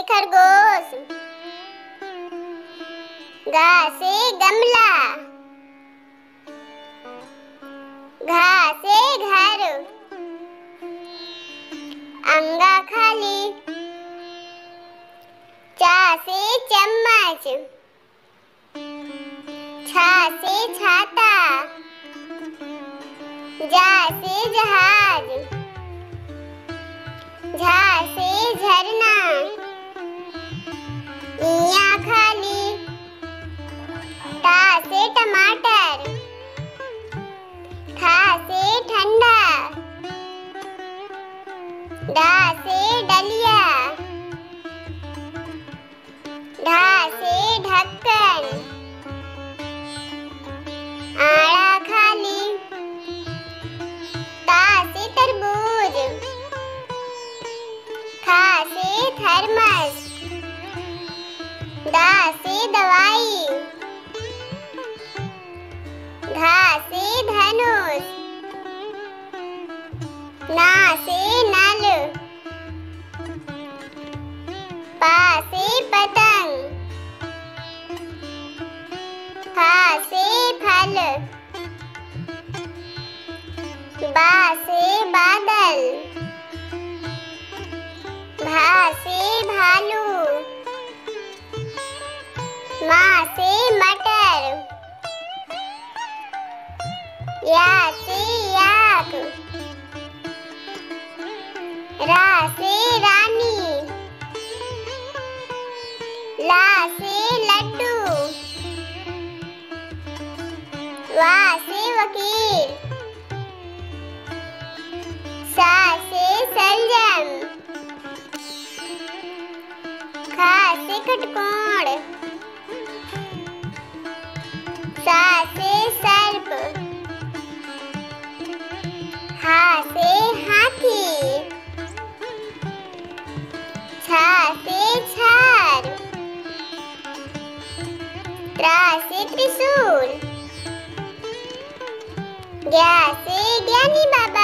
खरगोश। गा से गमला। घा से घर। अंगा खाली। चा से चम्मच। छा से छाता। जा से जहाज़। झा डा से डलिया। ढा से ढक्कन। आड़ा खाली। ता से तरबूज। खा से थर्मस। दा से दवाई। घा से धनुष। ना से या से याक रा से रानी। ला से लड्डू। वा से वकील। सा से सलजम खा से खटकोण त्रा से त्रिशूल ज्ञा से ज्ञानी बाबा